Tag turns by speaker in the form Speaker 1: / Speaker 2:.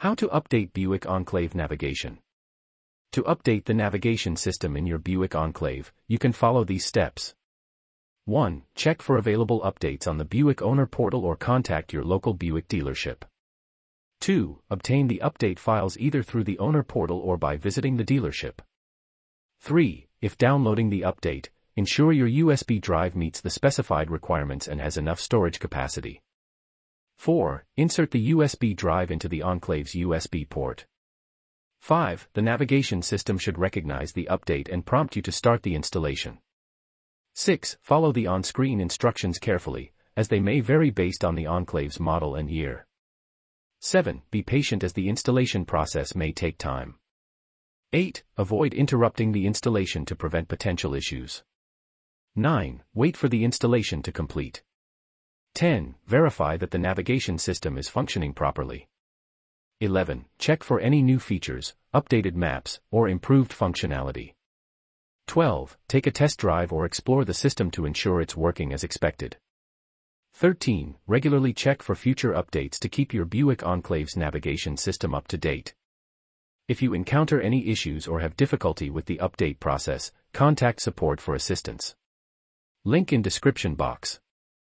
Speaker 1: How to update Buick Enclave navigation. To update the navigation system in your Buick Enclave, you can follow these steps. 1. Check for available updates on the Buick owner portal or contact your local Buick dealership. 2. Obtain the update files either through the owner portal or by visiting the dealership. 3. If downloading the update, ensure your USB drive meets the specified requirements and has enough storage capacity. 4. Insert the USB drive into the Enclave's USB port. 5. The navigation system should recognize the update and prompt you to start the installation. 6. Follow the on-screen instructions carefully, as they may vary based on the Enclave's model and year. 7. Be patient as the installation process may take time. 8. Avoid interrupting the installation to prevent potential issues. 9. Wait for the installation to complete. 10. Verify that the navigation system is functioning properly. 11. Check for any new features, updated maps, or improved functionality. 12. Take a test drive or explore the system to ensure it's working as expected. 13. Regularly check for future updates to keep your Buick Enclave's navigation system up to date. If you encounter any issues or have difficulty with the update process, contact support for assistance. Link in description box.